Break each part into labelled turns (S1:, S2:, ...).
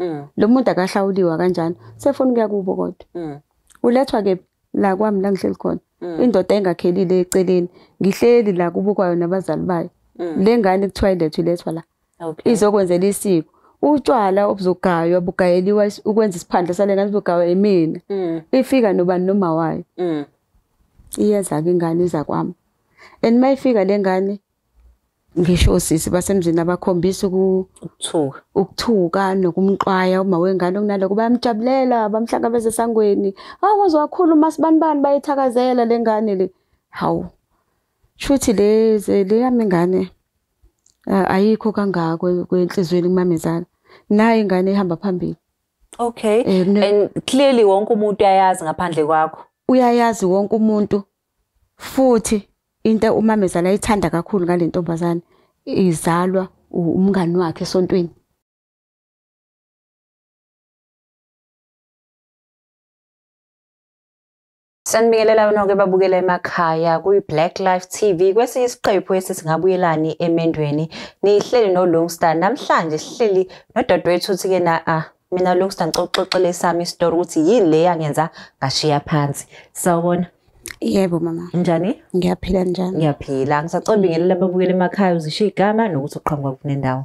S1: Mm.
S2: lo muntu akahlawuliwa kanjani sefuna ukuya kubo kodwa
S1: Mm.
S2: ulethwa ke la kwami la ngihleli khona
S1: Mm.
S2: indoda engakhelile eceleni ngihleli la kubukwayo nabazali bayo
S1: Mm.
S2: le ngane kuthiwa ilethwa ilethwa la
S1: Okay.
S2: izokwenzela isiko utshwala obuzogaywa bugayeliwa is- ukwenza isiphandla sale ngane bugaywa yimina
S1: Mm.
S2: ifika nobani noma wayo
S1: Mm.
S2: iyeza-ke ingane iza kwami and uma ifika le ngane ngisho osisi basemzini abakhombisa uku-
S1: Ukuthuka.
S2: ukuthuka nokumxwaya uma wengane okunaloko bayamjabulela bamhlangabeza esangweni hawu wakhuluma sibanibani bayithakazela le ngane le hawu shuthi leze le yami ingane ah, ayikho kangako kwenhlizweni kumamezala nayo ingane ihamba phambili
S1: Okay.
S2: Eh, ne-
S1: And clearly wonke umuntu uyayazi ngaphandle kwakho.
S2: uyayazi wonke umuntu futhi into umamezala ayithanda kakhulu ngale ntombazane izalwa umngani wakhe esontweni.
S1: Sanibingelela nonke babukela emakhaya kuyi-Black Life TV kwesinye isiqephu esesingabuyelani emendweni nihleli no-Longstar namhlanje sihleli nodadewethu uthi-ke na ah mina Longstar ngixoxele sami isitori ukuthi yini le yangenza ngashiya phansi. Sawubona.
S2: Yebo mama.
S1: Njani?
S2: Ngiyaphila njani?
S1: Ngiyaphila. Ngisacela ubingelela ababukela emakhaya uzisho igama nokuthi uqhamuka kuphi nendawo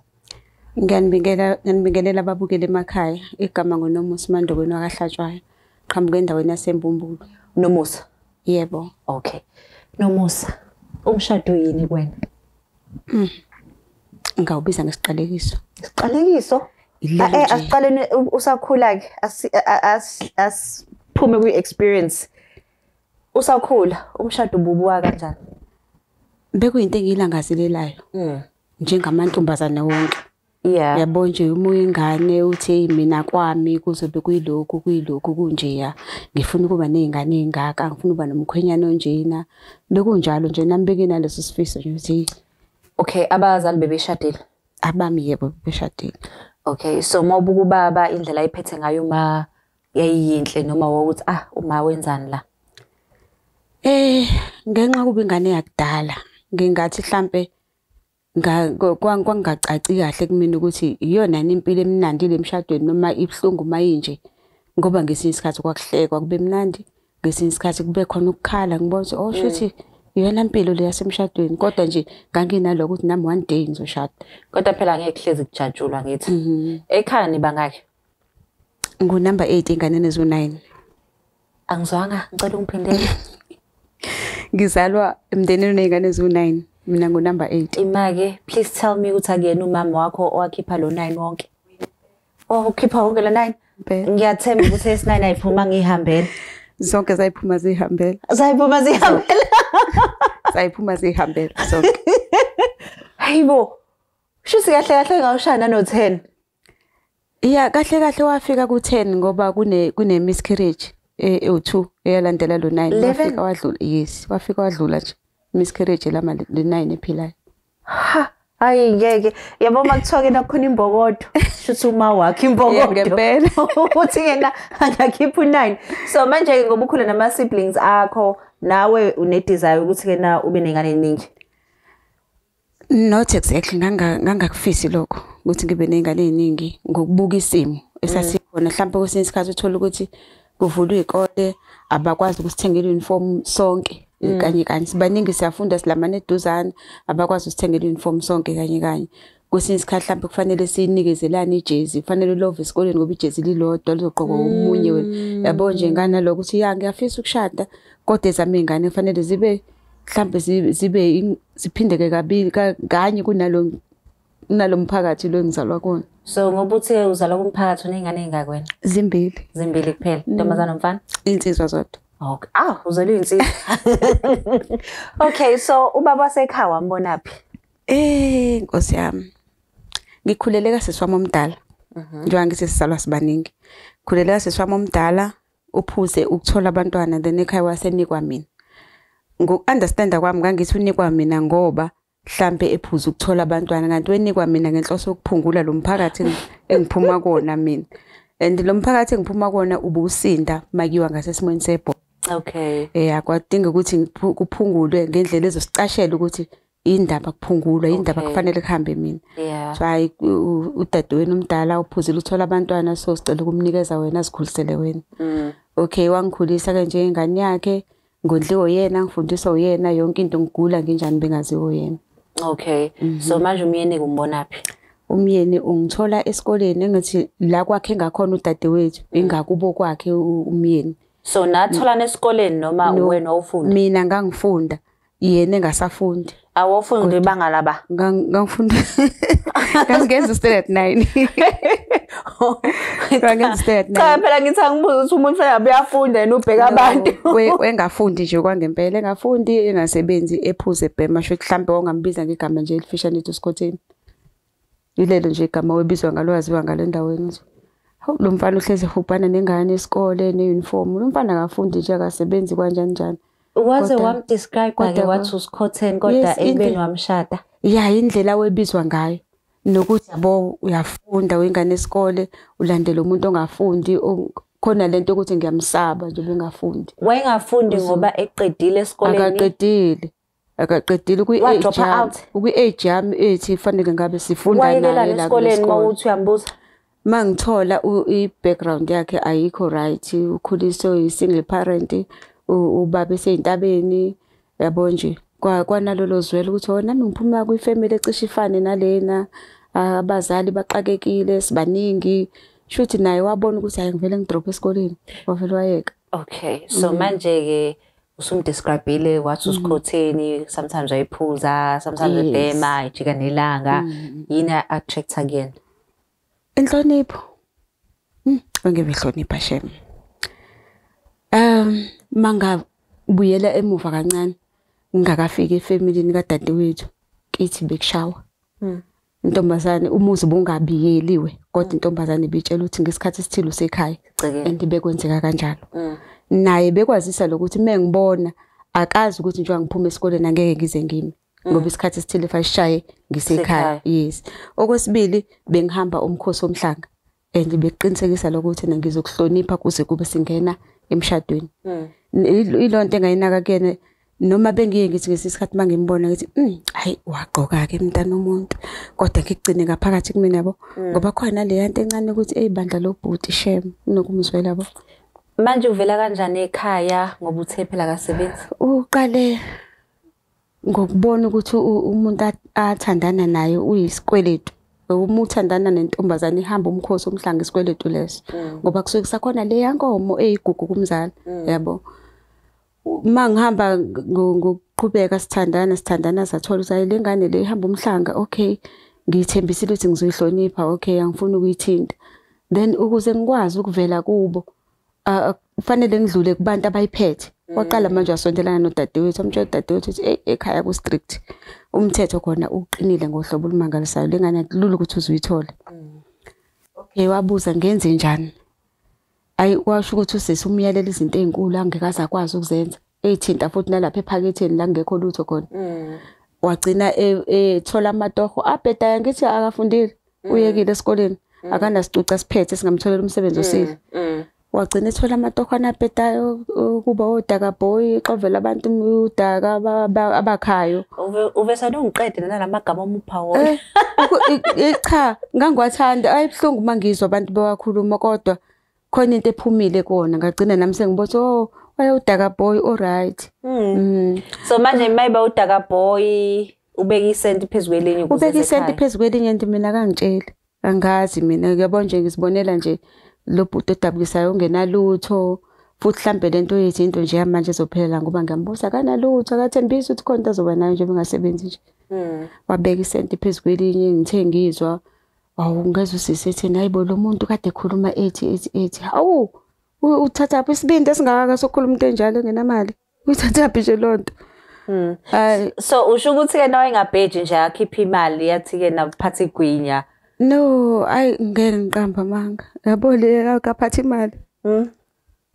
S2: ngiyanibingelela ngiyanibingelela ababukela emakhaya. Igama ngunomusa mandokweni wakahlatshwayo. Qhamuka endaweni yasembumbulu.
S1: Nomusa?
S2: Yebo.
S1: Okay. Nomusa umshado yini kuwena?
S2: Ngawubiza ngesiqalekiso.
S1: Isiqalekiso?
S2: Ilelo
S1: Ah, eh,
S2: nje.
S1: asiqaleni u- usakhula ke asi- a- a- as- asiphume kwi experience usakhula umshado ububuka kanjani?
S2: Bekuyinto engiyilangazelelayo
S1: mm.
S2: njengamantombazane wonke.
S1: Yeah.
S2: Yabo nje uma uyingane uthi "Hey, mina kwami kuzobe kuyilokhu kuyilokhu kunjeya. Ngifuna ukuba ney'ngane ey'ngaka ngifuna ukuba nomkhwenyana onjena. Bekunjalo nje nami bekinaleso sifiso nje ukuthi
S1: okay abazali bebeshadile?
S2: Abami yebo beshadile
S1: okay so mawubuka ubaba indlela ayiphethe ngayo uma yayiyinhle noma wokuthi ah uma wenzani la?
S2: Eh ngenxa kuba ingane yakudala ngingathi mhlambe nga- kwa- kwa- kwangingacaci kahle kumina ukuthi iyona yini impilo emnandi le mshadweni noma ibhlungu mayinje ngoba ngesinye isikhathi kwakuhlekwa kube mnandi ngesinye isikhathi kube khona ukukhala ngibona ukuthi oh shuthi iyona impilo le yasemshadweni. Kodwa nje nganginaloko ukuthi nami one day ngizoshada.
S1: Kodwa phela ngeke hlezi kujatshulwa ngithi. Ekhaya niba ngakhe
S2: ngunumber 8 enganeni ezo9
S1: angizwanga ngicela ungiphindele.
S2: ngizalwa emndenini oney'ngane eziwu-9 mina ngunumber 8
S1: imake please tell me ukuthi akuyena umama wakho owakhipha lo 9 wonke. Oh ukhipha wonke lo 9
S2: Impela.
S1: ngiyathemba ukuthi esi9 ayiphuma ngihambele.
S2: Zonke zayiphuma zihambela
S1: zayiphuma zihambela
S2: zayiphuma zihambela zonke.
S1: Hayibo shuthi kahle kahle ngawushana no10
S2: ya kahle kahle wafika ku-10 ngoba kune kune miscarriage. eh ewu2 eyalandela lo 9
S1: 11?
S2: wafika wadlula yes wafika wadlula nje. Miscarriage lama le 9 ephilayo.
S1: Ha hayi ngeke. Yabo makuthiwa-ke nakhona imbokodo? Shuthi uma wakhe
S2: Yeah,
S1: imbokodo
S2: ngempela.
S1: uthi yena angakhipha u9 so manje-ke ngoba ukhula nama-siblings akho nawe une-desire ukuthi-ke na ube ney'ngane ey'ningi
S2: not exactly. Nganga ngangakufisi lokho ukuthi ngibe nezingane eziningi ngokubuka isimo esasikhona. Mhlawumbe kwesinye isikhathi uthola ukuthi kuvulwa izikole abakwazi ukusithengela uniform sonke kanye kanye. Sibaningi siyafunda silamane eduzane abakwazi usithengela uniform sonke kanye kanye. Kwesinye isikhathi mhlawumbe kufanele sinikezelane ijezi kufanele ulove esikoleni ngoba ijezi lilodwa lizogqokwa omunye wena. Yabo nje ngana lokho ukuthi ya ngiyafisa ukushada kodwa ezami iy'ngane kufanele zibe mhlambe zi- zibe in- ziphindeke kabili ka- kanye kunalo kunalo mphakathi lo engizalwa kuwona
S1: so ngoba uthi uzalwa kumphakathi uney'ngane ey'ngaki wena
S2: zimbili.
S1: Zimbili kuphela. Ntombazana nomfana
S2: iy'nsizwa zodwa.
S1: Okay. Ah uzelwe iy'nsizwa okay so ubaba wasekhaya wambonaphi
S2: Eh Nkosi yami. Ngikhulele kasisi wami omdala. Njengoba ngithi sizalwa sibaningi. Khulele kasisi wami omdala uphuze ukuthola abantwana then ekhaya wasenikwa mina. Ngoku-understanda kwami ngangithi unikwa mina ngoba mhlambe ephuza ukuthola abantwana. Kanti wenikwa mina ngenhloso yokuphungula lo mphakathi engi- engiphuma kuwona mina. And lo mphakathi engiphuma kuwona ubusinda makiwa ngasesimweni sebho.
S1: okay.
S2: Eh akwadinga ukuthi kuphungulwe ngendlela ezosicashela ukuthi indaba kuphungulwa indaba kufanele kuhambe mina. So hayi udadewenu omdala uphuzile uthola abantwana so sicela ukumnikeza wena azikhulisele wena.
S1: Mm.
S2: okay wangikhulisa-ke njengengane yakhe ngondliwe uyena ngifundiswa uyena yonke into ngigula nginjani bengaziwe uyena.
S1: Okay. So manje umyeni kumbonaphi
S2: umyeni ungithola esikoleni engithi la kwakhe engakhona udadewethu ingakubo kwakhe u- umyeni.
S1: So nathola nesikoleni noma
S2: No.
S1: wena owufunda?
S2: Mina ngangifunda. Yena engasafundi
S1: awufunda ibanga laba?
S2: Ngang- ngangifunda ngangenza u-standard nine. Ngangenza u-standard nine.
S1: Cha phela ngithi angibuza ukuthi umuntu fanele uyafunda yena ubheka abantu.
S2: We- wengafundi nje kwangempela engafundi engasebenzi ephuze ebhema sho mhlambe ongambiza ngegama nje elifishane ethi usikhotheni yilelo nje igama webizwa ngalo waziwa ngale ndaweni nje. Hawu, lo mfana uhlezi ehubhana nengane esikole ne-uniform lo mfana akafundi nje akasebenzi kanjani njani?
S1: Waze
S2: Kodwa-
S1: wamdescribe-ke
S2: kodwa
S1: wathi
S2: kwa-
S1: usikhotheni kodwa
S2: Yes,
S1: ekubeni
S2: indle-
S1: wamshada.
S2: Ya indlela webizwa ngayo. Nokuthi yabo uyafunda wengane esikole ulandela umuntu ongafundi o- khona lento yokuthi ngiyamsaba nje bengafundi.
S1: Wayengafundi ngoba eqedile esikoleni?
S2: Akaqedile. Akaqedile
S1: Wadropa
S2: kwi-age yami.
S1: out?
S2: kwi-age yami ethi fanele ngabe sifunda
S1: wayekela
S2: naye la
S1: nesikoleni uma
S2: kulesikole
S1: uthi uyambuza?
S2: Uma ngithola u- i-background yakhe ayikho right ukhuliswe i-single parent u- ubaba eseyintabeni yabo nje. Kwa- kwanalolo zwelo ukuthi oh nami ngiphuma kwifamily ecishe ifane nalena ah, abazali baqakekile sibaningi. Shuthi naye wabona ukuthi hayi ngivele ngidrop esikoleni wavele wayeka.
S1: Okay so manje-ke usumdescribile wathi usikhotheni sometimes wayiphuza sometimes ebhema ijika nelanga. Yini a-attract-a kuyena?
S2: Inhlonipho. Mm ngeke ihlonipha shem um mangabuyela emuva kancane ngingakafika efamilini kadadewethu kithi bekushawa
S1: Mm.
S2: intombazane umuzi bungabiyeliwe kodwa intombazane ibitshela ukuthi ngesikhathi esithile usekhaya
S1: Gcekeni.
S2: and bekwenzeka kanjalo
S1: Mm.
S2: naye bekwazisa lokuthi mengibona akazi ukuthi njengoba ngiphuma esikoleni angeke ngize ngimi ngoba isikhathi esithile fasishaye ngisekhaya
S1: Sekhaya.
S2: yes okwesibili bengihamba umkhosi womhlanga and beqinisekisa lokuthi mina ngizokuhlonipha kuze kube singena emshadweni. Il- ilonto engayinaka kuyena noma bengiye ngithi ngesisikhathi mangimbona ngithi mm hayi wagqoka ke mntana umuntu kodwa ngigcine ngaphakathi kumina yabo. Ngoba khona le yanto encane ukuthi eyibandla lobhuti shem nokumzwela yabo
S1: manje uvela kanjani ekhaya ngoba uthe phela akasebenzi?
S2: Uqale ngokubona ukuthi umuntu at- athandana naye uyisikweletu. Uma uthandana nentombazane ihamba umkhosi omhlanga isikweletu leso. Ngoba kusuke kusakhona le yankomo eyigugu kumzala yabo? Uma ngihamba ngo- ngokuqhubeka sithandana sithandana sathola ukuthi hayi le ngane le ihamba umhlanga okay ngiyithembisile ukuthi ngizoyihlonipha okay angifuni ukuyithinta. Then ukuze ngikwazi ukuvela kubo ah, ah, kufanele ngidlule kubantu abayiphethe. Waqala manje wasondelana nodadewethu amtshela udadewethu ukuthi eyi ekhaya ku-strict. Umthetho khona uqinile ngohlobo olumangalisayo. Lengane akulula ukuthi uze uyithole okay wabuza ngenze njani? Ayi washo ukuthi usesi umyalela izinto ey'nkulu angeke akwazi ukuzenza ey'thinta futhi nalapha ephaketheni la kungekho lutho khona.
S1: Mm.
S2: wagcina e- ethola amatoho abhedayo ngithi akafundile uyekile esikoleni. Akanasicuca siphethe singamtholela umsebenzi osile
S1: Mm.
S2: Wagcina ethola amatohwana abhedayo kuba odaka boy xovela abantu udaka aba- aba- abakhayo.
S1: Uve- uvesane ungiqede nalamagama omupha
S2: Eh,
S1: wona
S2: uku- i- i- cha ngangiwathanda. Ayibuhlungu uma ngizwa abantu bewakhuluma kodwa khona into ephumile kuwona. Ngagcina nami sengibothe oh wayewudaka boy alright
S1: Mm.
S2: mm.
S1: so manje maybe udaka boy ubeka isenti phezu kwelinye ukuze
S2: ubeka isenti
S1: sekhaya.
S2: phezu kwelinye nto mina akangitsheli angazi mina yabo nje ngizibonela nje. Lo bhuti odabukisayo ungenalutho futhi mhlambe lento yethu into nje yamanje ezophelela ngoba ngiyambuza akanalutho akathembisi ukuthi khona into azoba nayo nje bengasebenzi nje.
S1: Mm.
S2: wabeka isenti phezu kwelinye ngithe ngizwa awu ngezwe usisi etheni hayibo lo muntu kade ekhuluma ethi ethi ethi hawu u- uthathaphi isibindi esingaka sokukhuluma into enjalo engenamali uyithathaphi nje loo nto?
S1: Mm.
S2: hayi.
S1: So usho ukuthi-ke na wayengabheji nje akhiphe imali yathi-ke naphatha igwinya
S2: no ayi ngeke ngiqamba amanga. Yabo le akaphatha imali.
S1: Mm.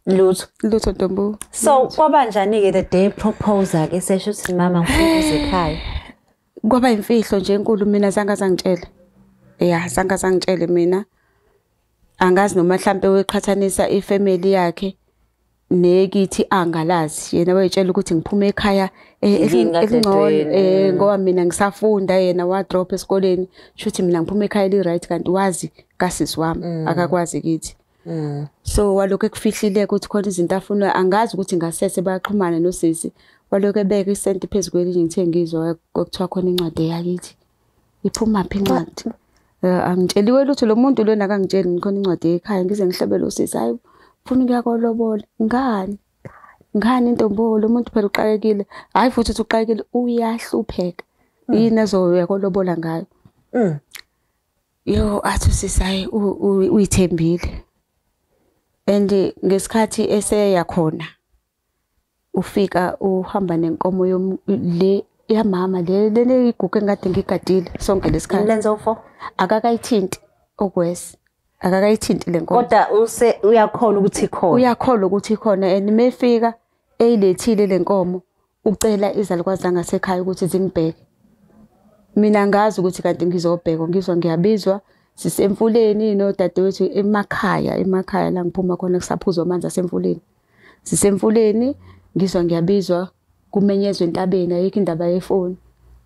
S1: lutho.
S2: Lutho ntombo
S1: so kwabanjani-ke the day proposer-ke sesho ukuthi mama ngifuna ukuze ekhaya.
S2: Kwaba imfihlo nje enkulu mina zange azangitshele ya zange azangitshele mina. Angazi noma mhlambe weqhathanisa ifamily yakhe. Nekithi angalazi. Yena wayetshela ukuthi ngiphume ekhaya eh,
S1: Yini kade
S2: elingcono
S1: edweni,
S2: eh ngoba mina ngisafunda yena wa drop esikoleni shuthi mina ngiphuma ekhaya li right kanti wazi kasisi wami akakwazi kithi.
S1: Mm.
S2: so walokho ekufihlile ukuthi khona izinto afuna angazi ukuthi ngasese bayaxhumana nosisi. Walokho ebeka isenti phezu kwelinye ngithe ngizwa kokuthiwa khona incwadi yakithi iphuma phi incwadi Eh, angitsheliwe lutho lo muntu lona akangitsheli ngikhona incwadi ekhaya ngize ngihlebele usisi hayi ufuna ukuya kolobola ngani? Ngani intombo lo muntu phela uqakekile hayi futhi uthi uqakekile uyahlupheka. Yini azoya kolobola ngayo?
S1: Mm.
S2: yo athi usisi hayi u- u- uyithembile. And ngesikhathi eseya khona ufika uhamba nenkomo yom le yamama le le igugu engade ngigadile sonke lesikhathi.
S1: Lenzo 4.
S2: akakayithinti okwesi akakayithinti le nkomo
S1: Kodwa use uyakhona ukuthi ikhona.
S2: uyakholwa ukuthi ikhona and mefika eyilethile le nkomo ucela izalukwazi zangasekhaya ukuthi zingibheke mina ngazi ukuthi kanti ngizobhekwa ngizwa ngiyabizwa sisemfuleni nodadewethu emakhaya emakhaya la ngiphuma khona kusaphuzwa amanzi asemfuleni. Sisemfuleni ngizwa ngiyabizwa kumenyezwe entabeni ayikho indaba yefoni.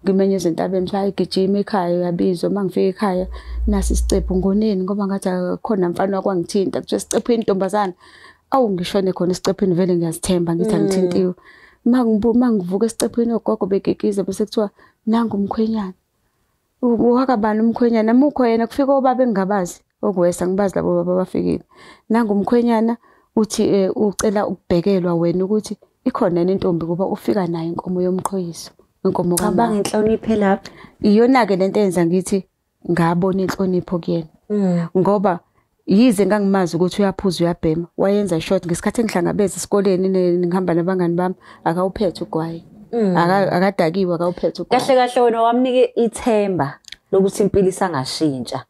S2: Ngimenyezwe entabeni kuthiwa igijima ekhaya uyabizwa uma ngifika ekhaya nasi isicephu ngoneni ngoba ngathi akukhona mfana wakwangithinta kuthiwa isicephini ntombazana awu ngishone khona esicephini vele ngiyazithemba ngithi angithintiwe. Uma ngibu- uma ngivuka esicephini ogogo begigiza bese kuthiwa nangu umkhwenyana. Wakabani umkhwenyana? Mukho yena kufika obaba engingabazi okuwesa ngibazi labo baba abafikile nangu umkhwenyana? Uthi eh, ucela ukubhekelwa wena ukuthi ikhona yini intombi? Kuba ufika nayo inkomo yomqhoyiso. Inkomo
S1: Cabanga
S2: kamama
S1: inhloniphe lapha.
S2: iyona ke lento eyenza ngithi ngabona inhlonipho kuyena
S1: Mm.
S2: ngoba yize ngangimazi ukuthi uyaphuza uyabhema wayenza short ngesikhathi engihlangabeza esikoleni ngihamba nabangani bami akawuphethe ugwayi
S1: Mm.
S2: Aka- akadakiwe akawuphethe ugwayi
S1: Kahle kahle wena wamnike ithemba lokuthi impilo isangashintsha.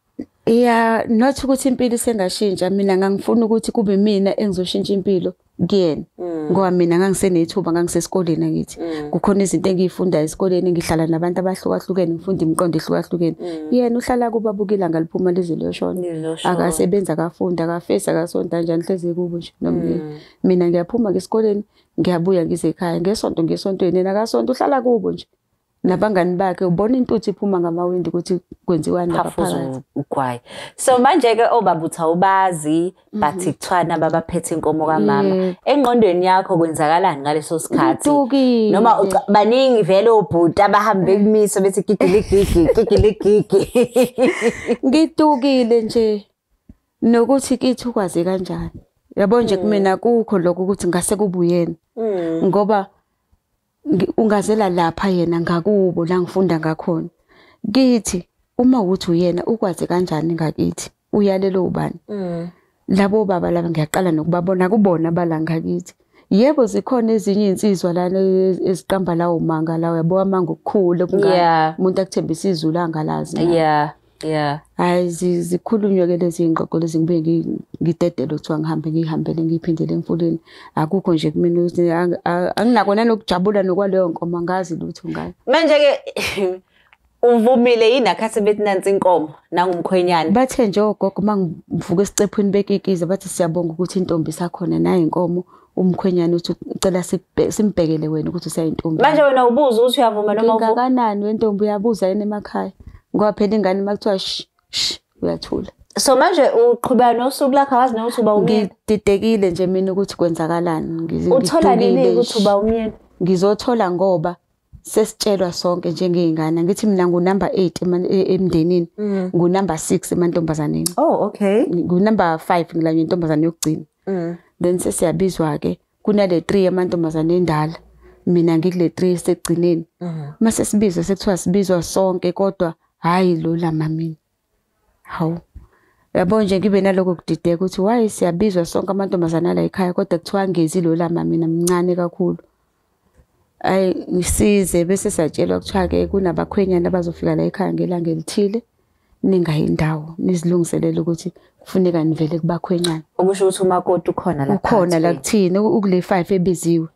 S2: Yeah, not ukuthi impilo isengashintsha mina ngangifuna ukuthi kube mina engizoshintsha impilo kuyena. Ngoba mina ngangisenethuba ngangisesikoleni akithi. Kukhona izinto engiyifundayo esikoleni ngihlala nabantu abahlukahlukene ngifunda imiqondo ehlukahlukene. Yena uhlala kuba bukila ngaliphuma lize liyoshona.
S1: Lizoshona.
S2: Akasebenza akafunda akafesa akasonta kanjani hleze kubo nje nomyeni. Mina ngiyaphuma ngesikoleni ngiyabuya ngize ekhaya ngesonto ngesontweni yena akasonto uhlala kubo nje. Nabangani bakhe ubona intuthu iphuma ngamawindi ukuthi kwenziwani lapha
S1: ugwayi. So manje ke obaba uthi awubazi but kuthiwana babaphethe inkomo kamama. Engqondweni yakho kwenzakalani ngaleso sikhathi? Noma baningi vele obhuti abahambe kumiso bethi gigili gigi gigili gigi.
S2: ngidukile nje nokuthi kithi ukwazi kanjani yabo nje kumina kukho lokho ukuthi ngase kubuyena
S1: Mm.
S2: ngoba ungazela lapha yena ngakubo la ngifunda ngakhona kithi uma uthi uyena ukwazi kanjani ngakithi uyalelo ubani
S1: Mm.
S2: labo baba laba ngiyaqala nokubabona kubona bala ngakithi yebo zikhona ezinye insizwa lana ez- eziqamba lawo manga lawo yabo amanga okukhulu
S1: Yeah.
S2: umuntu akuthembisa izulu angalazi
S1: Yeah. Yeah.
S2: hayi zi- zikhulunywe ke lezi ngqoqo lezi ngibuye ngi- ngidedele kuthiwa ngihambe ngihambele ngiphindele emfuleni akukho nje kumina ukuthi ang- a- anginako nanokujabula nokwaleyo nkomo angazi lutho ngayo
S1: Manje ke uvumile yini akhathi bethi nansi inkomo nangumkhwenyana.
S2: bathe nje ogogo uma ngivuka esicephweni bekikiza bathi siyabonga ukuthi intombi sakhona nayo inkomo umkhwenyana uthi ucela sikubhe- simbhekele wena ukuthi usayintombi
S1: Manje wena ubuza ukuthi uyavuma noma uvuma.
S2: ngingakanani wentombi uyabuza yena emakhaya ngoba phela ingane makuthiwa sh sh uyathula
S1: So manje uqhubeka nosuku lakho awazi nokuthi uba umyeni.
S2: ngididekile nje mina ukuthi kwenzakalani ngize
S1: Uthola nini
S2: ngidukile
S1: ukuthi
S2: nje.
S1: uba umyeni?
S2: ngizothola ngoba sesitshelwa sonke njengey'ngane ngithi mina ngunumber 8 ema- e- emndenini ngunumber 6 emantombazaneni
S1: Oh, okay.
S2: ngunumber 5 ngilanye intombazane yokugcina
S1: Mm.
S2: then sesiyabizwa-ke kunale 3 amantombazane endala mina ngikule 3 sekugcineni uma sesibizwa sekuthiwa sibizwa sonke kodwa hhayi lo lama mina hawu. Yabo nje ngibe naloko kudideka ukuthi wayi siyabizwa sonke amantombazane ala ekhaya kodwa kuthiwa ngezi lo lama mina mncane kakhulu. Ayi ngisize bese siyatshelwa kuthiwa-ke kunabakhwenyana abazofika la ekhaya ngelanga elithile. Ningayi indawo nizilungiselele ukuthi kufuneka nivele kubakhwenyana.
S1: Okusho ukuthi umakoti ukhona la.
S2: ukhona la
S1: phansi.
S2: kuthina u- ukule 5 ebiziwe.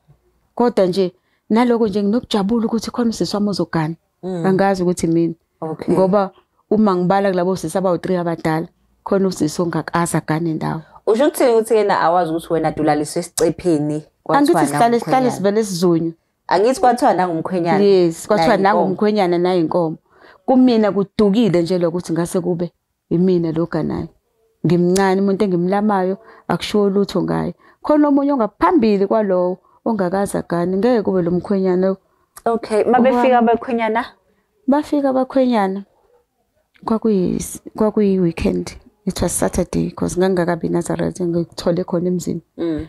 S2: Kodwa nje naloko nje nginokujabula ukuthi khona usisi wami ozogana. Angazi ukuthi mina.
S1: Okay.
S2: ngoba uma ngibala kulabo sisi abawu 3 abadala khona usisi ongakaza gane ndawo.
S1: Usho ukuthini ukuthi yena awazi ukuthi wena dulaliswe esicephini
S2: angithi sihlale sihlale
S1: nangumkhwenyana?
S2: sivele sizunyu
S1: angithi kwathiwa nangumkhwenyana
S2: yes kwathiwa
S1: naye inkomo.
S2: nangumkhwenyana nayinkomo. Kumina kudukile nje lokuthi ngase kube imina loganayo ngimncane umuntu engimlamayo akushiwo lutho ngaye. Khona omunye ongaphambili kwalowo ongakaze agane ngeke kube lo mkhwenyana.
S1: Okay mabefika abakhwenyana
S2: bafika abakhwenyana kwakuyi kwakuyi weekend it was saturday because ngangakabi nazareth ngikuthole khona emzini.
S1: Mm.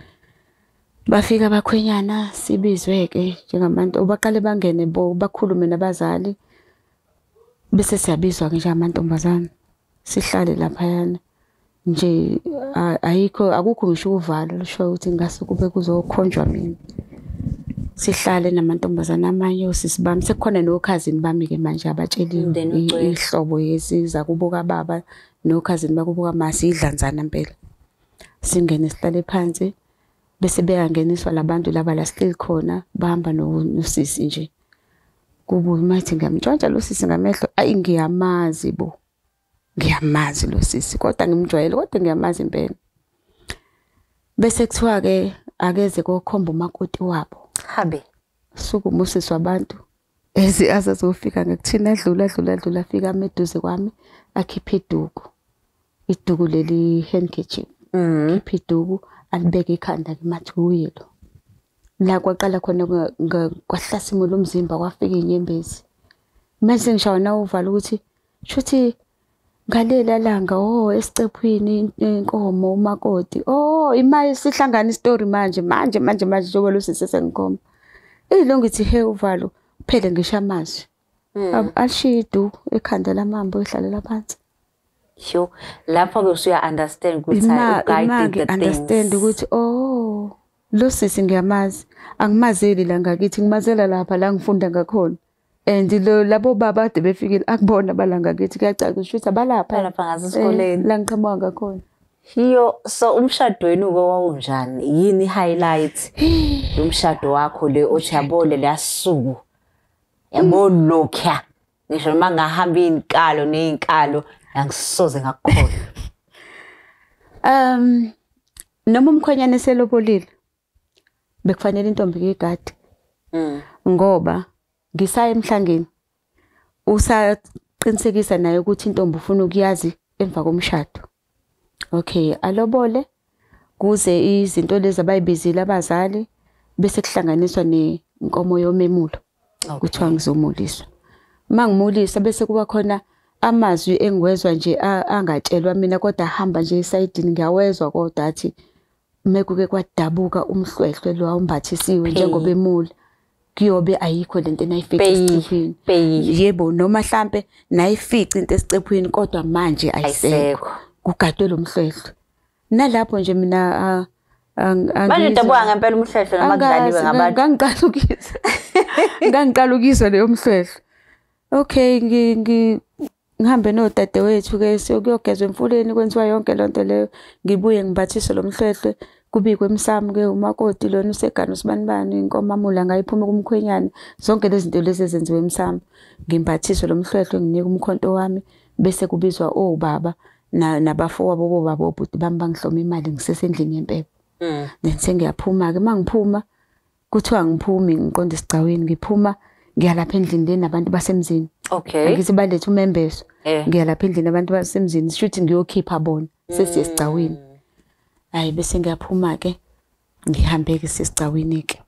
S2: bafika abakhwenyana sibizwe ke njengabantu baqale bangene bo bakhulume nabazali bese siyabizwa ke njengamantombazana sihlale laphayana. Nje a- ayikho akukho ngisho uvalo lusho ukuthi ngase kube kuzokhonjwa mina. Sihlale namantombazana amanye osisi bami sekukhona nokhazini bami ke manje abatsheliwe.
S1: Umndeni
S2: i-
S1: ugcwele.
S2: ihlobo yesiza kubuka baba nokhazini bakubuka masi idlanzana impela singene sihlale phansi bese beyangeniswa labantu laba la still khona bahamba no- nosisi nje. Kubuye mathi ngiyamntshontsha lo sisi ngamehlo ayi ngiyamazi bo. Ngiyamazi lo sisi kodwa ngimjwayele kodwa ngiyamazi impela bese kuthiwa ke akeze kokhomba umakoti wabo.
S1: Habe
S2: suku umusisi wabantu. Ezi azazofika ngekuthina adlula adlula adlula afika ameduze kwami akhipha iduku. Iduku leli handkerchief.
S1: Mhm.
S2: khipha iduku alibeke ikhanda limathi kuye lo. La kwaqala khona nga- nga- kwahlasimula umzimba kwafika inyembezi mase ngishawa na uvalo ukuthi shuthi ngalela langa oh esicephwini inkomo umakoti. Oh imali sihlangana istory manje manje manje manje njengoba lo sisi sengikhomba ilo ngithi he uvalo phele ngisho amazwi. Ab- ashiya iduku ekhanda lamambo ehlalela phansi.
S1: Sure lapho ke usuya understand ukuthi
S2: ima
S1: hayi
S2: ima
S1: uguided the
S2: understand
S1: things.
S2: ukuthi oh lo sisi ngiyamazi. Angimazeli la ngakithi ngimazela lapha la ngifunda ngakhona. And lo labo baba ade befikile akubona bala ngakithi kuyacaca ukuthi abalapha
S1: Balapha. Ngasesikoleni.
S2: Eh, la ngiqhamuka ngakhona.
S1: Yo so umshadweni uke wawunjani? Yini highlight yomshado wakho le ojabule lasuku yabo lokha ngisho noma ngahamba inkalo nezinkalo angisoze ngakukhola
S2: um noma umkhwenyana eselobolile bekufanele intombi kuyigadi
S1: mm.
S2: Ngoba ngisaya emhlangeni. Usaqinisekisa naye ukuthi intombi ufuna ukuyazi emva komshado. Okay alobole kuze izinto lezi abayibizile abazali bese kuhlanganiswa nenkomo yomemulo kuthiwa ngizomuliswa. Uma ngimulisa bese kuba khona amazwi engiwezwa nje a- angatshelwa mina kodwa ahamba nje esayidini ngiyawezwa kodwa athi mekuke kwadabuka umhlwehlwe lo awumbathisiwe njengoba emula kuyobe ayikho lento enayifica
S1: Peyi,
S2: esicephini
S1: peyi.
S2: yebo noma mhlambe nayifica into esicephini kodwa manje ayisekho.
S1: Ayisekho.
S2: kugadwe lo mhlwehlwe nalapho nje mina ah, ang-
S1: manje
S2: angizwa-
S1: dabuka ngempela umhlehlo noma kudlaliwe
S2: Angazi,
S1: ngabantu.
S2: ngangiqalukisa ngangiqalukiswa leyo mhlehlo. Okay ngi ngi ngihambe nodadewethu ke siyokuyogezwa emfuleni kwenziwa yonke lonto leyo. Ngibuye ngibathise lo mhlwehlwe kubikwe emsamo ke umakoti lona usegana usibanibani inkomo amula ngayiphuma kumkhwenyana zonke lezi zinto lezi ezenziwe emsamo ngimbathiswe lo mhlwehlwe nginika umkhonto wami bese kubizwa obaba na nabafowabo bobaba obhuti bami bangihloma imali ngisesendlini yempepho.
S1: Mm.
S2: then sengiyaphuma ke mangiphuma kuthiwa ngiphumi ngiqonda esigcaweni ngiphuma ngiyalapha endlini le nabantu basemzini.
S1: Okay.
S2: Angithi balethe umembeso
S1: Eh.
S2: ngiyalapha endlini abantu basemzini shuthi ngiyokhipha bona sesiye esigcawini. Hayi bese ngiyaphuma ke ngihambe ke sesigcawini ke.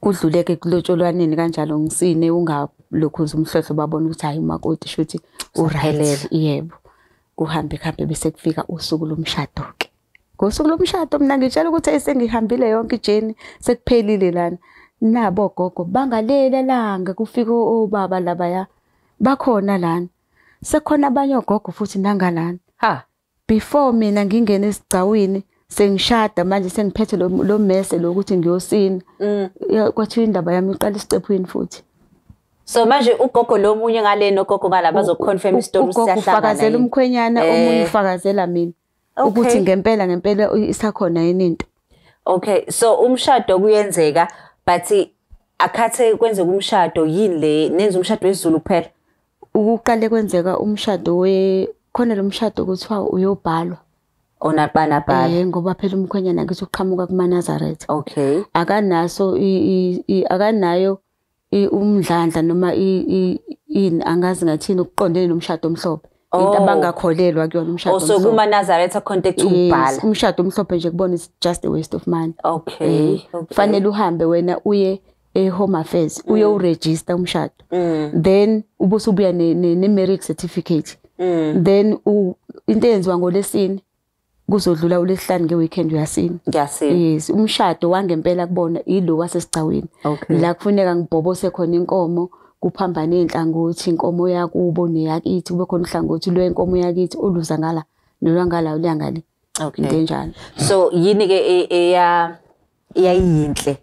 S2: Kudlule ke kulotsholwaneni kanjalo ngisine ungalokhuza umhlehlo babona ukuthi hayi umakoti shuthi
S1: Usaphelele.
S2: uright yebo kuhambe kuhambe bese kufika usuku lomshado ke. Ngosuku lomshado mina ngitshela ukuthi hey sengihambile yonke ijeni sekuphelile lana. Nabo gogo bangalele langa kufika obaba labaya bakhona lana. Sekhona abanye ogogo futhi nangalana
S1: ha
S2: before mina ngingena esigcawini sengishada manje sengiphethe lo lo mese lokuthi ngiyosina
S1: mm.
S2: Ya, kwathiwa indaba yami iqala isicephweni futhi
S1: so manje ugogo lomunye ngale nogogo ngala bazoconfirm istory
S2: ugogo ufakazela umkhwenyana
S1: Eh.
S2: omunye ufakazela mina ukuthi
S1: Okay.
S2: ngempela ngempela isakhona yini into
S1: Okay so umshado kuyenzeka but akhathe kwenzeka umshado yini le nenza umshado wesiZulu kuphela
S2: ukuqale kwenzeka umshado we khona lo mshado kuthiwa uyobhalwa.
S1: Onabanabhala
S2: eh ngoba phela umkhwenyana kithi uqhamuka kumaNazaretha.
S1: Okay.
S2: Akanaso i- i- i- akanayo i- umdlandla noma i- i- ini angazi ngathini ukuqondene nomshado omhlophe. Into
S1: Oh.
S2: abangakholelwa kuyona umshado
S1: also
S2: omhlophe.
S1: kuma-nazareth contact
S2: Yes,
S1: ukubhala.
S2: umshado omhlophe nje kubona it's just a waste of money.
S1: Okay
S2: Eh,
S1: okay.
S2: fanele uhambe wena uye e-home affairs uye uregister umshado.
S1: Mm,
S2: then ubuse ubuya ne- ne- ne-marriage certificate.
S1: mm,
S2: then u- into eyenziwa ngolesine kuzodlula ulesihlanu nge-weekend uyasina.
S1: Ngiyasini
S2: yes umshado wangempela kubona ilo wasesigcawini. La kufuneka ngibhobose khona inkomo kuphambane iy'nhlangothi inkomo yakubo neyakithi kube khona uhlangothi lwenkomo yakithi oluza ngala nolwangala uluyangale
S1: Okay.
S2: into enjalo.
S1: So yini-ke e- eya eyayiyinhle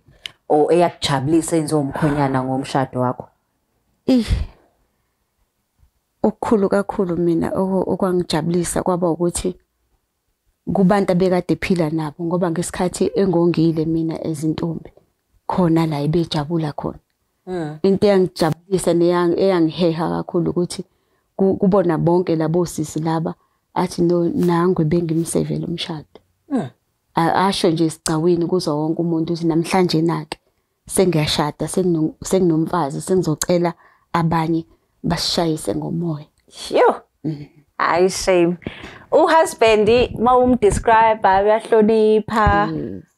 S1: or eyakujabulisa enziwa umkhwenyana ngomshado wakho?
S2: Ih. Okukhulu kakhulu mina okwangijabulisa kwaba ukuthi kubantu abekade phila nabo ngoba ngesikhathi engongile mina ezintombi khona la ibejabula khona. Into eyangijabulisa neyang eyangiheha kakhulu ukuthi ku- kubona bonke labo sisi laba athi no nangwe bengimsevele umshado. Asho nje isicawini kuzo wonke umuntu ukuthi namhlanje nake sengiyashada sengino- senginomfazi sengizocela abanye basishayise ngomoya
S1: Yo. Hayi shame. Uhusband mawumdescribe uyahlonipha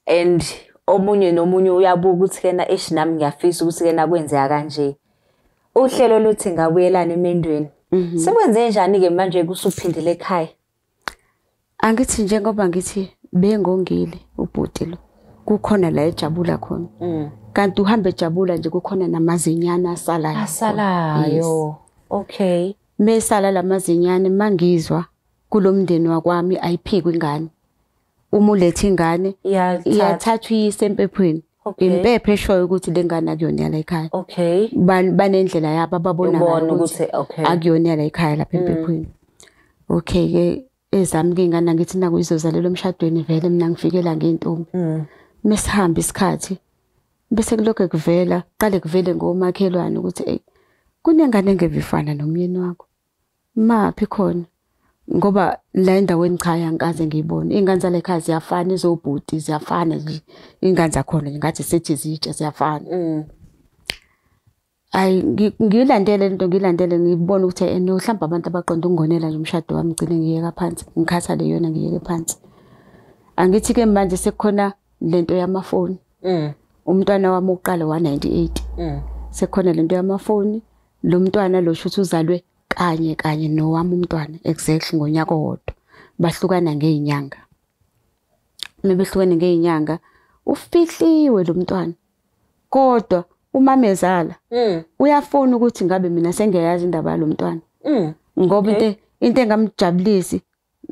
S1: and omunye nomunye uyabuka ukuthi kena eish nami ngiyafisa ukuthi kena kwenzeka kanje. Uhlelo luthi ngabuyelana emendweni. Sekwenze njani ke manje kusuphindile ekhaya?
S2: angithi njengoba ngithi bengongile ubhuti lo kukhona la ejabula khona
S1: Mm.
S2: Kanti uhamba ejabula nje kukhona namazinyana asalayo
S1: Asalayo. Okay.
S2: mesala lamazinyane mangizwa kulomndeni wakwami ayiphikwe ingane uma ulethe ingane
S1: Iyathatha.
S2: iyathathwa iyise empephweni
S1: Okay.
S2: impepho eshoyo ukuthi lengane akuyona yala ekhaya
S1: Okay.
S2: Ban- banendlela yabo ababona
S1: Ubona
S2: ngayo
S1: ukuthi,
S2: ukuthi
S1: okay.
S2: akuyona yala ekhaya lapha empephweni okay ke ezami ke ingane ngithi naku izozalelwa emshadweni vele mina ngifikela ngeentombi
S1: Mm.
S2: mesihamba isikhathi bese kulokho kuvela qale kuvele ngomakhelwane ukuthi ey kunengane engevifana nomyeni wakho? Maphi khona? Ngoba la endaweni cha angikaze ngiyibone ingane zala ekhaya ziyafana ezobhuti ziyafana nje. Ingane zakhona ngathi sithi zitshe ziyafana.
S1: Mm.
S2: ayi ngi- ngiyilandele lento ngiyilandele ngibone ukuthi eh, no mhlawumbe abantu abaqonda ukungonela nje umshado wami ngcine ngiyeka phansi ngikhathale yona ngiyeke phansi. Angithi ke manje sekukhona lento yamafoni.
S1: Mm.
S2: Umntwana wami uqala wa98
S1: Mm.
S2: sekhona lento yamafoni lo mntwana lo shuthi uzalwe kanye kanye nowami umntwana exactly ngonyaka owodwa bahlukana ngeenyanga mebehlukene ngeenyanga ufihliwe lo mntwana kodwa umama ezala
S1: Mm.
S2: uyafuna ukuthi ngabe mina sengiyayazi indaba yalo mntwana
S1: Mm.
S2: ngoba
S1: Okay.
S2: into into engamjabulisi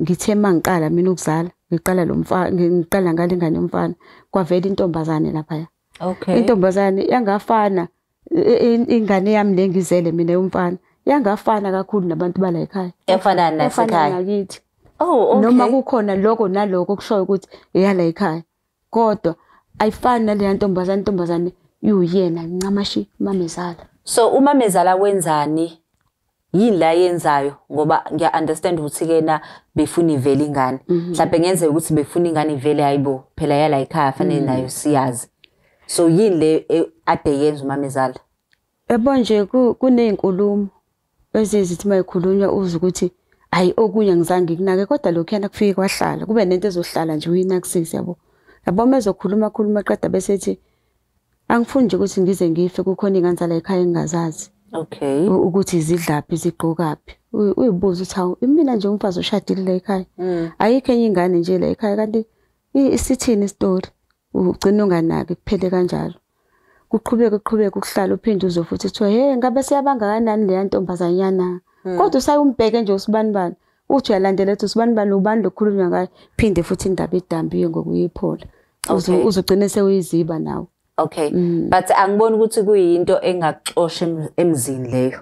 S2: ngithe mangiqala mina ukuzala ngiqala lo mfana ngiqala ngale ngane yomfana kwavela intombazane lapha
S1: Okay.
S2: intombazane yangafana ingane yami le ngizele mina yomfana yangafana kakhulu nabantu bala ekhaya Yafana
S1: nasekhaya.
S2: nakithi
S1: Oh, okay.
S2: noma kukhona lokho naloko kushoyo ukuthi eyala ekhaya kodwa ayifani naleya ntombazane intombazane iwuyena ncamashi mamezala
S1: So uma mezala wenzani? Yini la yenzayo ngoba ngiya understand ukuthi kena befuna ivele ingane. Mhlawumbe ngenzeka ukuthi befuna ingane ivele hayibo phela yala ekhaya fanele nayo siyazi. So yini le e- ade yenza uma mezala?
S2: yabo nje ku- kuney'nkulumo ezizithi uma yikhulunywa uze ukuthi hayi okunye ngizange kunake kodwa lokhu yana kufike kwahlala. Kube nento ezohlala nje uyinakisise yabo? Yabo mezokhuluma khuluma qeda bese ethi angifuni nje ukuthi ngize ngife kukhona iy'ngane zala ekhaya engingazazi.
S1: Okay.
S2: u- ukuthi zidlaphi zigqokaphi. Uy- uyibuza ukuthi hawu imina nje umfazi oshadile la ekhaya?
S1: Mm.
S2: ayikho enye ingane nje la ekhaya? Kanti i- isithini isitori ugcina unganaki kuphele kanjalo kuqhubeke kuqhubeke ukuhlala uphinde uzo futhi kuthiwa hey ngabe siyabanga kanani leya ntombazanyana kodwa usaye umbheke nje usibani bani uthi uyalandela ethi usibani bani ubani lokukhulunywa ngayo phinde futhi indaba idambiwe ngokuyiphola Uzo-
S1: Okay.
S2: uzogcina sewuyiziba nawe
S1: Okay. But angiboni ukuthi kuyinto engaxosha em- emzini leyo.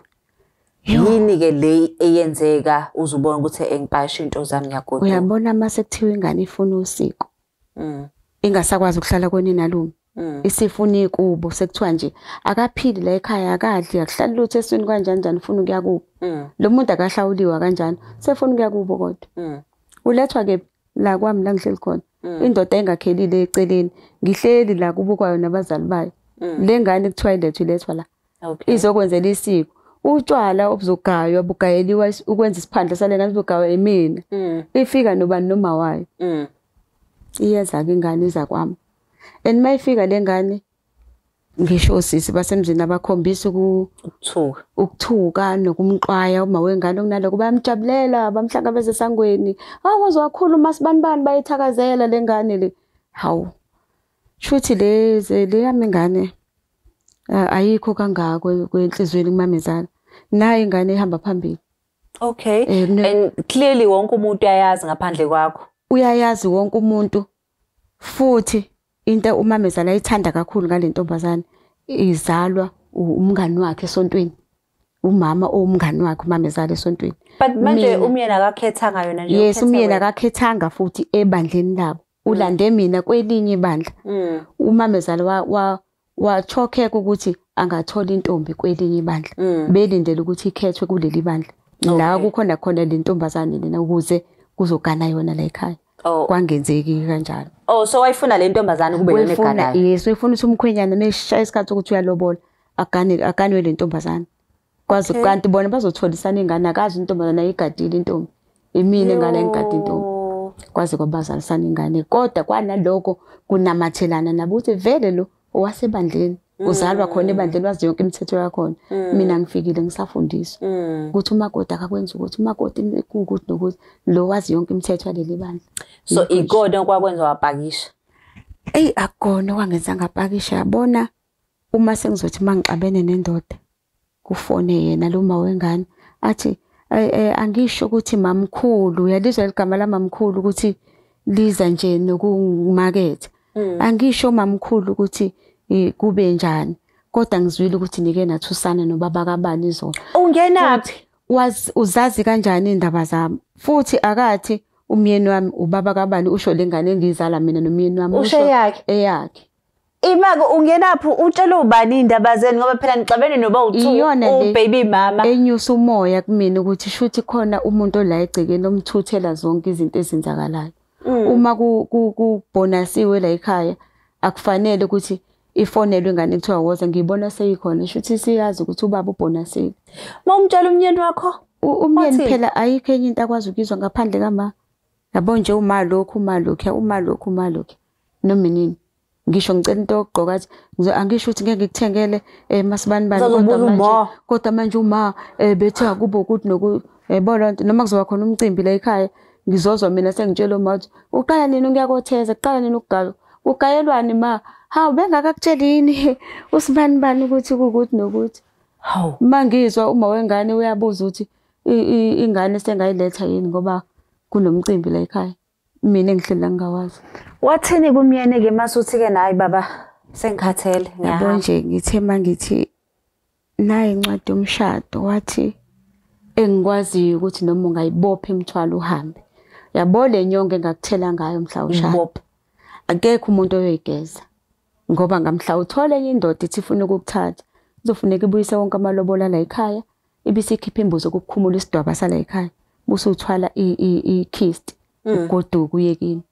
S1: Yini ke le eyenzeka uzubona ukuthi engipasha into zami ngiyagoduka.
S2: uyabona uma sekuthiwa ingane ifuna usiko
S1: Mm.
S2: Ingasakwazi ukuhlala konina lume
S1: Mm.
S2: isifuna ikubo sekuthiwa nje akaphili la ekhaya akadli akuhlali lutho eswini kanjani njani ufuna ukuya kubo
S1: Mm.
S2: lo muntu akahlawuliwa kanjani sefuna ukuya kubo kodwa
S1: Mm.
S2: ulethwa ke la kwami la ngihleli khona indoda engakhelile eceleni ngihleli la kubukwayo nabazali bayo le ngane kuthiwa ilethwe ilethwa la
S1: Okay.
S2: izokwenzela isiko utshwala obuzogaywa bugayeliwa is- ukwenza isiphandla sale ngane bugaywa emina
S1: Mm.
S2: ifika nobani noma wayo
S1: Mm.
S2: Iyeza-ke ingane iza kwami? And uma ifika le ngane ngisho osisi basemzini abakhombisa uku-
S1: Ukuthuka.
S2: ukuthuka nokumqwaya uma wengane okunaloko bayamjabulela bamhlangabeza esangweni. Hawu wazowakhuluma sibanibani bayithakazela le ngane le. Hawu shuthi leze le yami ingane ah, ayikho kangako kwenhliziyweni kumamezala nayo ingane ihamba phambili.
S1: Okay.
S2: Eh, ne-
S1: And clearly wonke umuntu uyayazi ngaphandle kwakho.
S2: Uyayazi wonke umuntu futhi into umamezala ayithanda kakhulu ngale ntombazane izalwa u- umngani wakhe esontweni umama owumngani wakhe umamezala esontweni
S1: But manje
S2: Mina-
S1: umyeni akakhethanga yona nje.
S2: yes
S1: ukhethe
S2: umyeni
S1: wena.
S2: akakhethanga futhi ebandleni labo ulande mina kwelinye ibandla
S1: Mm.
S2: umamezala wa wa wachokheka ukuthi angathola intombi kwelinye ibandla
S1: Mm.
S2: belindele ukuthi ikhethwe kuleli bandla la
S1: Okay.
S2: kukhona khona le ntombazane lena ukuze kuzogana yona la ekhaya
S1: Oh.
S2: kwangenzeki kanjalo
S1: Oh so wayifuna le ntombazane kube yona
S2: Wayefuna-
S1: eganayo.
S2: yes wayefuna ukuthi umkhwenyana meshaya isikhathi ukuthi uyalobola agane aganwe le ntombazane kwazi
S1: Okay.
S2: kanti bona bazotholisana ingane akazi intombazane ayigadile intombi imina ingane engigade intombi
S1: Yo.
S2: kwaze kwabazalisana ingane kodwa kwanaloko kunamathelana nabo ukuthi vele lo owasebandleni uzalwa khona ebandleni wazi yonke imithetho yakhona. Mina ngifikile ngisafundiswa.
S1: Mm.
S2: ukuthi umakoti akakwenza ukuthi umakoti kuwukuthi nokuthi lo wazi yonke imithetho yaleli bandla.
S1: So
S2: Yikho nje.
S1: ikona okwakwenza wapakisha.
S2: eyi akukona okwangenza ngapakisha. Yabona uma sengizothi uma ngixabene nendoda kufone yena lo ma wengane. Athi "Eh, eh, angisho ukuthi mamkhulu. Uyalizwa ligama lamamkhulu ukuthi liza nje nokungimaketha. Angisho mamkhulu ukuthi eh, kube njani? Kodwa ngizwile ukuthi nike nathusana nobaba kabani izolo
S1: Ungenaphi?
S2: wazi uzazi kanjani indaba zami? Futhi akathi umyeni wami ubaba kabani usho lengane engizala mina nomyeni wami
S1: Usho eyakhe?
S2: eyakhe.
S1: Imake ungenaphi utshela ubani indaba zeni ngoba phela nixabene noba
S2: Iyona
S1: uthu
S2: le-
S1: baby mama.
S2: enyusa umoya kumina ukuthi shuthi khona umuntu ola egcekeni omthuthela zonke izinto ezenzakalayo. Uma ku- ku- kubhonasiwe la ekhaya akufanele ukuthi ifonelwe ingane kuthiwa woza ngiyibona seyikhona shuthi siyazi ukuthi ubaba ubhonasile
S1: Mawumtshela umyeni wakho?
S2: U- umyeni
S1: Wathini?
S2: phela ayikho enye into akwazi ukuyizwa ngaphandle kama yabo nje uma lokhu uma lokhu uma lokhu uma lokhu noma inini ngisho ngicela into yokugqoka athi ngizo angisho ukuthi ngeke ngikuthengele eh masibani bani
S1: Uzazobuza
S2: kodwa
S1: uma.
S2: manje kodwa manje uma eh bethe akubo ukuthi noku yabo lonto noma kuzoba khona umcimbi la ekhaya ngizozwa mina sengitshela uma ukuthi uqala nini ukuyakotheza uqala nini ukugaya ugayelwani ma hawu bengakakutsheli yini? Usibani bani ukuthi kukuthi nokuthi?
S1: Hawu.
S2: uma ngizwa uma wengane uyabuza ukuthi ingane sengayiletha yini ngoba kunomcimbi la ekhaya? Mina engihleli la ngingawazi.
S1: Wathini kumyeni ke masuthi ke nayi baba sengikhathele.
S2: Yabo nje ngithe mangithi nayi incwadi yomshado wathi engikwaziyo ukuthi noma ungayibopha imithwalo uhambe. Yabo le nyonke engakuthela ngayo mhla ushada. Akekho umuntu oyoyigeza. Ngoba ngamhla uthole enye indoda ithi ifuna ukukuthatha kuzofuneka ibuyise wonke amalobola la ekhaya ibisikhipha imbuzo ukukukhumula isidwaba sala ekhaya buse uthwala i-kist ugoduka uye kini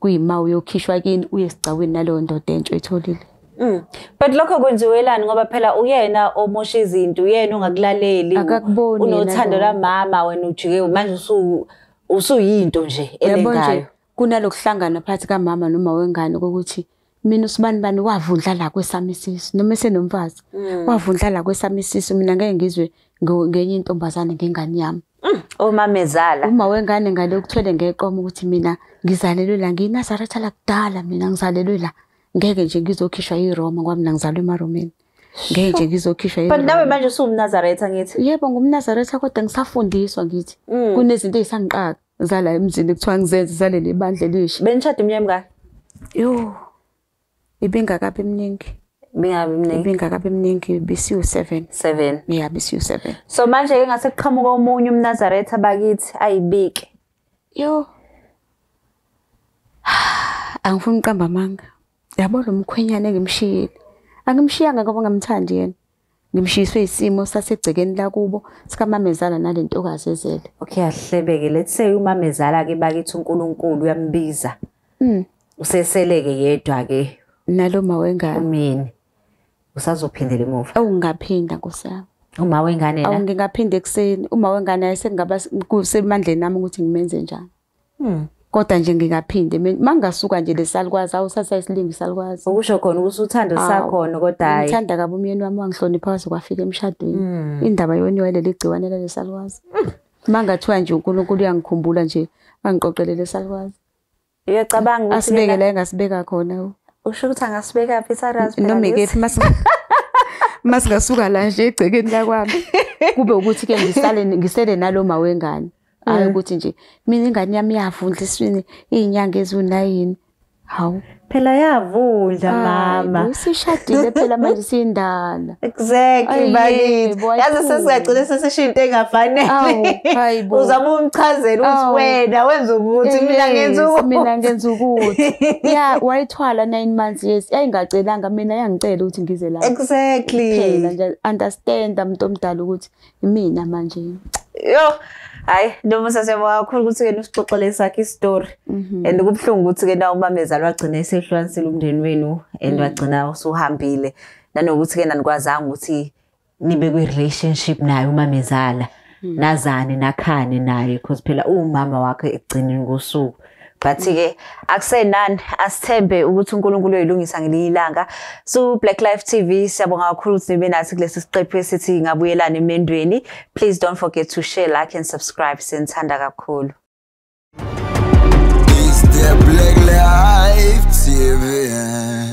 S2: kuyima uyokhishwa kini uye esigcawini naleyo ndoda entsha etholile
S1: Mm. But lokho kwenziwelani ngoba phela uyena omosha izinto, uyena ongakulaleli.
S2: Akakuboni yena
S1: Unothando
S2: lokho.
S1: lamama wena ujike manje usu usuyinto nje
S2: yabo nje
S1: elengayo.
S2: kunalokuhlangana phakathi kamama noma wengane kokuthi mina usibani bani wavundla la kwesami isisu noma esenomfazi wavundla la kwesami isisu mina ngeke ngizwe ngo- ngenye intombazane ngengane yami.
S1: Omamezala.
S2: uma wengane ngale ukuthwele ngeqoma ukuthi mina ngizalelwe la ngiyinazaretha la kudala mina ngizalelwe la ngeke nje ngizokhishwa yiroma ngoba mina ngizalwe emaromeni. Ngeke nje ngizokhishwa
S1: But nawe
S2: yiroma
S1: manje usumnazaretha ngithi.
S2: yebo ngumnazaretha kodwa ngisafundiswa ngithi. Kunezinto ezisangiqaka zala emzini kuthiwa ngizenze zaleli bandla elisha
S1: Benishada umnyaka mngaka?
S2: yo. Ibingakabi eminingi
S1: Bingabi mningi.
S2: ibingakabi eminingi bisiwu-seven
S1: 7.
S2: ya bisiwu-seven
S1: So manje ke ngase kuqhamuka omunye umnazaretha bakithi ayibike.
S2: yo angifuni uqamba amanga yabo lo mkhwenyane engimshiyile angimshiyanga ngoba ngamthandi yena ngimshiyiswe isimo sasegcekeni lakubo sikamamezala nalentokazi ezele
S1: Okay ahlebeke let's say umamezala ke bakithi uNkulunkulu uyambiza.
S2: Mm.
S1: Useseleke yedwa ke
S2: naloma wengane
S1: umini. Usazophindela emuva.
S2: awu ngaphinda nkosiyami
S1: Uma wengane
S2: awu
S1: la.
S2: ngingaphinda ekuseni uma wengane ayesengaba kusemandleni nami ukuthi ngimenze njani
S1: Hmm.
S2: kodwa nje ngingaphinde mangasuka nje lesalikwazi awusasa isilingi salikwazi
S1: Ukusho khona ukuthi uthando
S2: Awu,
S1: sakhona kodwa hayi.
S2: ngithanda kabi umyeni wami wangihlonipha waze kwafika emshadweni
S1: Hmm.
S2: indaba yoniwe leli gciwane lalesalikwazi mangathiwa nje uNkulunkulu uyangikhumbula nje angiqoqelele esalikwazi
S1: Uyacabanga ukuthi
S2: asibeke
S1: yena-
S2: la engasibeka khona
S1: usho ukuthi angasibeka phi isarazi
S2: noma ikephi mas masingasuka la nje egcekeni lakwami. Kube ukuthi ke ngisale ngisele naloma wengane hayi ukuthi nje mina ingane yami yavundla eswini izinyanga ezunayini hawu.
S1: Phela yavundla mama.
S2: usishadile phela manje sindala
S1: Exactly
S2: Ay,
S1: bakithi.
S2: yebo,
S1: Yazi
S2: ayikhulu.
S1: sesingagcina sesisho into engafanele.
S2: Awu, hayi bo.
S1: Uzama umchazela ukuthi
S2: Awu.
S1: wena wenza ukuthi mina ngenza
S2: Yes,
S1: ukuthi.
S2: mina ngenza ukuthi ya wayithwala 9 months yes yayingacelanga mina yangicela ukuthi ngize la
S1: Exactly.
S2: phela nje understand umuntu omdala ukuthi imina manje
S1: Yo, hayi noma sasiyabonga kakhulu ukuthi ke usixoxele sakhe istory. And kubhlungu ukuthi ke na umamezala wagcina esehlukanisile umndeni wenu and wagcina usuhambile. Nanokuthi ke nanikwazanga ukuthi nibe kwi relationship naye umamezala. Nazane nakhane naye because phela umama wakhe ekugcineni kosuku. But ke akusenani asithembe ukuthi uNkulunkulu uyilungisa ngelinye ilanga so Black Life TV siyabonga kakhulu ukuthi nibe nathi kulesi siqephu esithi ngabuyelana emendweni. Please don't forget to share like and subscribe. Sinthanda kakhulu.
S3: It's the Black Life TV.